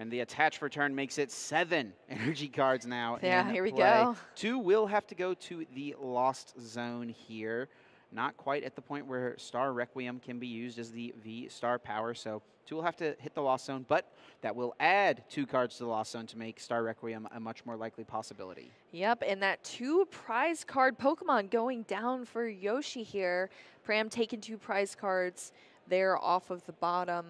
And the attach return makes it seven (laughs) energy cards now. Yeah, here we play. go. Two will have to go to the Lost Zone here. Not quite at the point where Star Requiem can be used as the V Star power. So two will have to hit the Lost Zone, but that will add two cards to the Lost Zone to make Star Requiem a much more likely possibility. Yep, and that two prize card Pokemon going down for Yoshi here. Pram taking two prize cards there off of the bottom.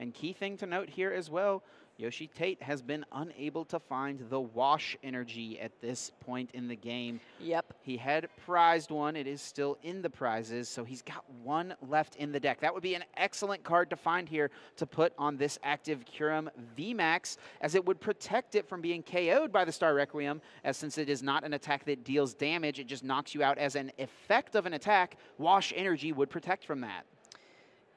And key thing to note here as well, Yoshi Tate has been unable to find the wash energy at this point in the game. Yep. He had prized one. It is still in the prizes, so he's got one left in the deck. That would be an excellent card to find here to put on this active Kyurem VMAX, as it would protect it from being KO'd by the Star Requiem, as since it is not an attack that deals damage, it just knocks you out as an effect of an attack. Wash Energy would protect from that.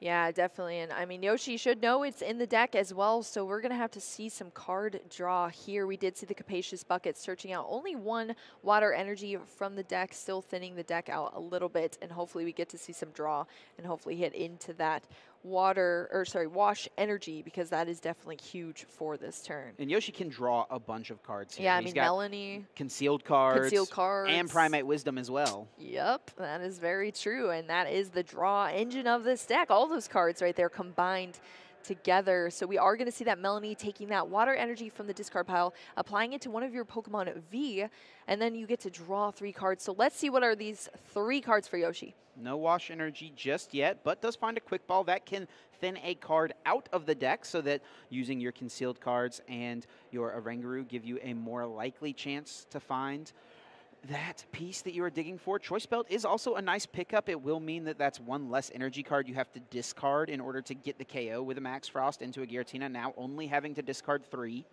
Yeah, definitely. And I mean, Yoshi should know it's in the deck as well, so we're going to have to see some card draw here. We did see the Capacious Bucket searching out only one water energy from the deck, still thinning the deck out a little bit, and hopefully we get to see some draw and hopefully hit into that water, or sorry, wash energy, because that is definitely huge for this turn. And Yoshi can draw a bunch of cards here. Yeah, I He's mean, got Melanie. concealed cards, Concealed cards. and Primate Wisdom as well. Yep, that is very true. And that is the draw engine of this deck. All those cards right there combined together. So we are going to see that Melanie taking that water energy from the discard pile, applying it to one of your Pokemon V, and then you get to draw three cards. So let's see what are these three cards for Yoshi. No wash energy just yet, but does find a quick ball that can thin a card out of the deck so that using your concealed cards and your Oranguru give you a more likely chance to find that piece that you are digging for. Choice Belt is also a nice pickup. It will mean that that's one less energy card you have to discard in order to get the KO with a Max Frost into a Giratina, now only having to discard three.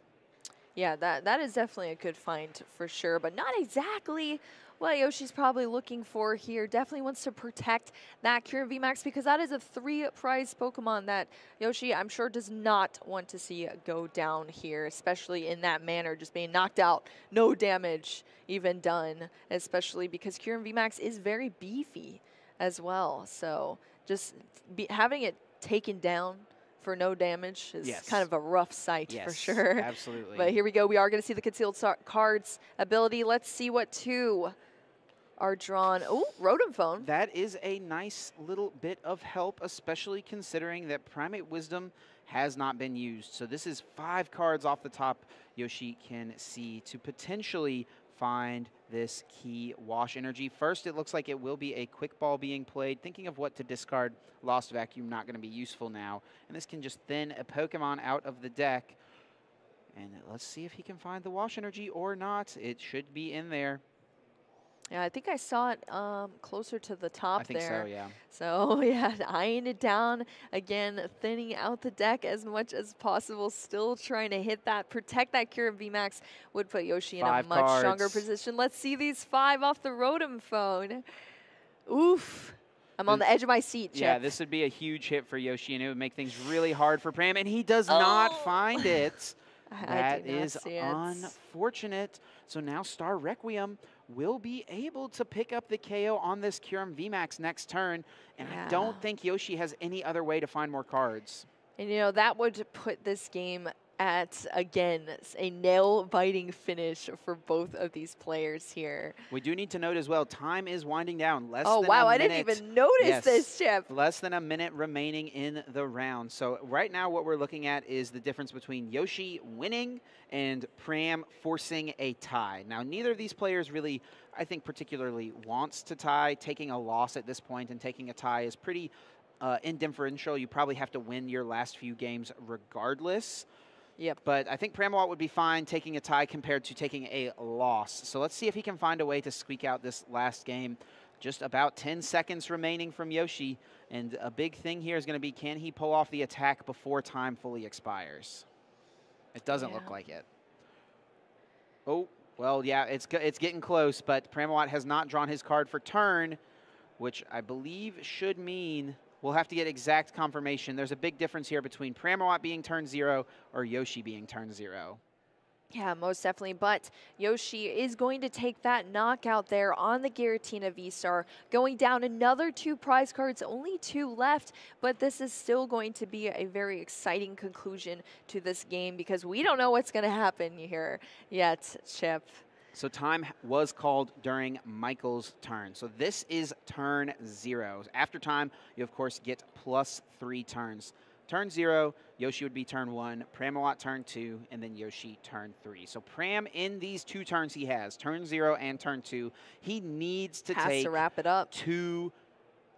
Yeah, that that is definitely a good find for sure, but not exactly what Yoshi's probably looking for here. Definitely wants to protect that Kyurem VMAX because that is a three prize Pokemon that Yoshi, I'm sure, does not want to see go down here, especially in that manner, just being knocked out, no damage even done, especially because Kyurem VMAX is very beefy as well. So just having it taken down for no damage is Yes. kind of a rough sight yes, for sure. Absolutely. But here we go. We are going to see the concealed cards ability. Let's see what two are drawn. Oh, Rotom Phone. That is a nice little bit of help, especially considering that Primate Wisdom has not been used. So this is five cards off the top Yoshi can see to potentially find this key wash energy. First, it looks like it will be a quick ball being played. Thinking of what to discard, Lost Vacuum not going to be useful now. And this can just thin a Pokemon out of the deck. And let's see if he can find the wash energy or not. It should be in there. Yeah, I think I saw it um, closer to the top I think there. so, yeah. So (laughs) yeah, eyeing it down again, thinning out the deck as much as possible. Still trying to hit that, protect that Kyurem VMAX would put Yoshi Five in a much stronger position. Let's see these five off the Rotom phone. Oof. I'm on the edge of my seat, Chip. Yeah, this would be a huge hit for Yoshi, and it would make things really hard for Pram, and he does not Oh. find it. (laughs) I- I not see it. unfortunate. So now Star Requiem will be able to pick up the KO on this Kyurem VMAX next turn, and I don't ah. think Yoshi has any other way to find more cards. And you know, that would put this game at, again, a nail biting finish for both of these players here. We do need to note as well, time is winding down. Less oh, than wow, a I didn't even notice Yes. this, Chip. Less than a minute remaining in the round. So right now what we're looking at is the difference between Yoshi winning and Pram forcing a tie. Now neither of these players really, I think, particularly wants to tie. Taking a loss at this point and taking a tie is pretty uh, indifferential. You probably have to win your last few games regardless. Yep. But I think Pramawat would be fine taking a tie compared to taking a loss. So let's see if he can find a way to squeak out this last game. Just about 10 seconds remaining from Yoshi. And a big thing here is going to be can he pull off the attack before time fully expires? It doesn't look like it. Oh, well, yeah, it's, it's getting close, but Pramawat has not drawn his card for turn, which I believe should mean we'll have to get exact confirmation. There's a big difference here between Pramawat being turn zero or Yoshi being turn zero. Yeah, most definitely. But Yoshi is going to take that knockout there on the Giratina V-Star, going down another two prize cards, only two left. But this is still going to be a very exciting conclusion to this game because we don't know what's going to happen here yet, Chip. So time was called during Michael's turn. So this is turn zero. After time, you of course get plus three turns. Turn zero, Yoshi would be turn one, Pramawat turn two, and then Yoshi turn three. So Pram, in these two turns he has, turn zero and turn two, he needs to Has take to wrap it up. two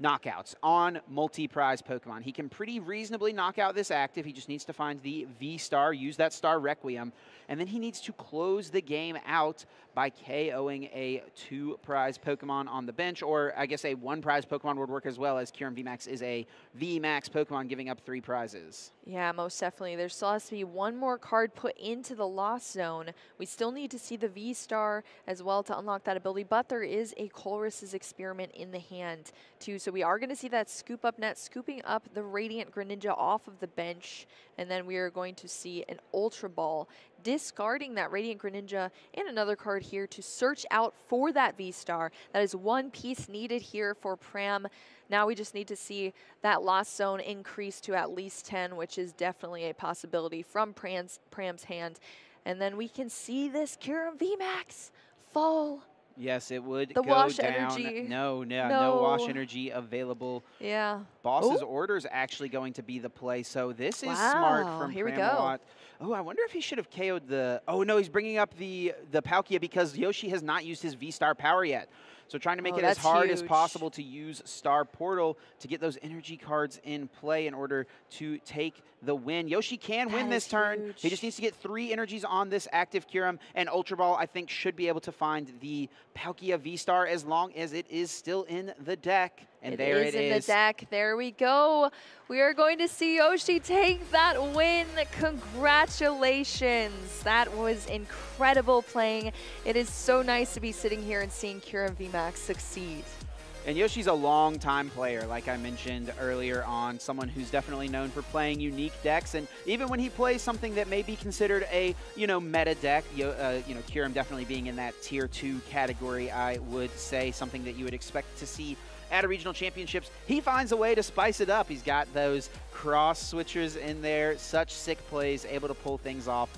knockouts on multi-prize Pokemon. He can pretty reasonably knock out this active. He just needs to find the V-Star, use that Star Requiem, and then he needs to close the game out by KOing a two-prize Pokemon on the bench, or I guess a one-prize Pokemon would work as well, as Kyurem VMAX is a V-Max Pokemon giving up three prizes. Yeah, most definitely. There still has to be one more card put into the Lost Zone. We still need to see the V Star as well to unlock that ability, but there is a Colress's experiment in the hand too. So we are going to see that scoop up net, scooping up the Radiant Greninja off of the bench, and then we are going to see an Ultra Ball discarding that Radiant Greninja and another card here to search out for that V Star. That is one piece needed here for Pram. Now we just need to see that lost zone increase to at least 10, which is definitely a possibility from Pram's, Pram's hand. And then we can see this Kyurem VMAX fall. Yes, it would The go wash down. energy. No, no, no wash energy available. Yeah. Boss's Ooh. order is actually going to be the play, so this is smart Wow, from here we go. Oh, I wonder if he should have KO'd the. Oh no, he's bringing up the the Palkia because Yoshi has not used his V Star power yet. So trying to make Oh, it as hard as possible to use Star Portal to get those energy cards in play in order to take the win. Yoshi can win this is turn. He just needs to get three energies on this active Kyurem, and Ultra Ball I think should be able to find the Palkia V Star as long as it is still in the deck. And there is it in is. the deck. There we go. We are going to see Yoshi take that win. Congratulations. That was incredible playing. It is so nice to be sitting here and seeing Kyurem VMAX succeed. And Yoshi's a long time player, like I mentioned earlier on, someone who's definitely known for playing unique decks. And even when he plays something that may be considered a, you know, meta deck, Yo- uh, you know, Kyurem definitely being in that tier two category, I would say something that you would expect to see at a regional championships, he finds a way to spice it up. He's got those cross switchers in there, such sick plays, able to pull things off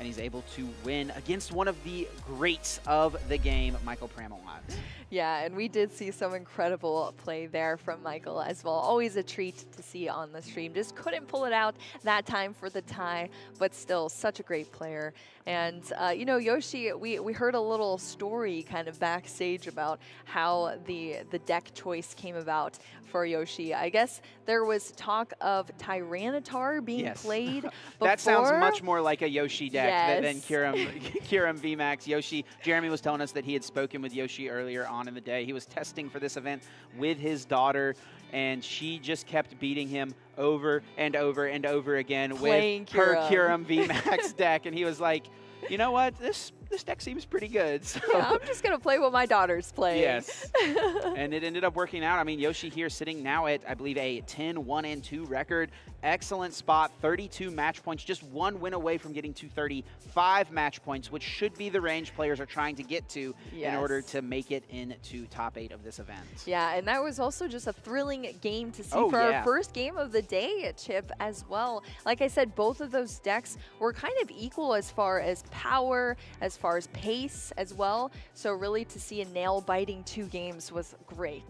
and he's able to win against one of the greats of the game, Michael Pramawat. Yeah, and we did see some incredible play there from Michael as well. Always a treat to see on the stream. Just couldn't pull it out that time for the tie, but still such a great player. And, uh, you know, Yoshi, we, we heard a little story kind of backstage about how the, the deck choice came about for Yoshi. I guess there was talk of Tyranitar being yes. played (laughs) that sounds much more like a Yoshi deck yes. than (laughs) Kyurem, Kyurem VMAX. Yoshi, Jeremy was telling us that he had spoken with Yoshi earlier on on in the day. He was testing for this event with his daughter, and she just kept beating him over and over and over again Playing with her Kyurem VMAX (laughs) deck. And he was like, you know what? This this deck seems pretty good. (laughs) So. Yeah, I'm just going to play what my daughter's playing. Yes. (laughs) and it ended up working out. I mean, Yoshi here sitting now at, I believe, a 10 1 and 2 record. Excellent spot, 32 match points, just one win away from getting to 35 match points, which should be the range players are trying to get to yes. in order to make it into top eight of this event. Yeah, and that was also just a thrilling game to see oh, for yeah. our first game of the day at Chip as well. Like I said, both of those decks were kind of equal as far as power, as far as pace as well. So really to see a nail-biting two games was great.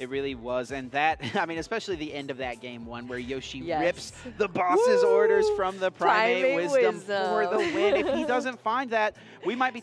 It really was. And that, (laughs) I mean, especially the end of that game one where Yoshi yes. rips the boss's Woo! orders from the Primate, Primate wisdom, wisdom for the win. if he (laughs) doesn't find that, we might be